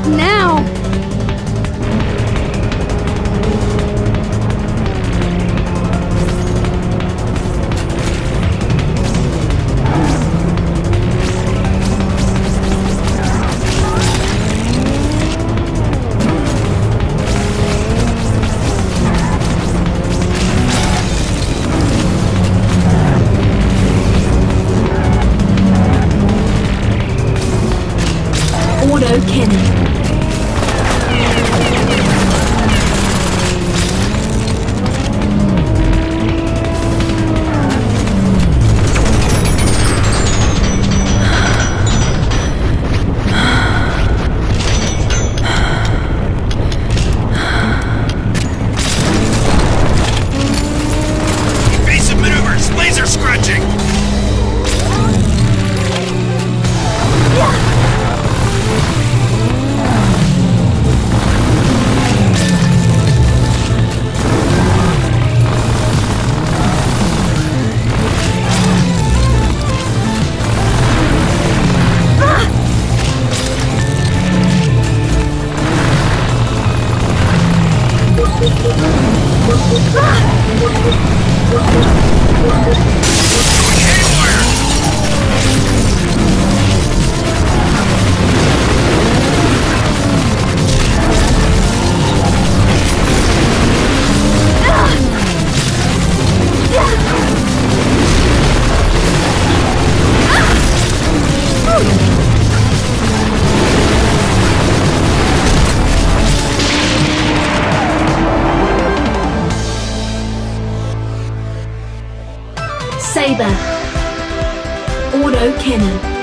What now? Auto cannon. Saber. Auto cannon.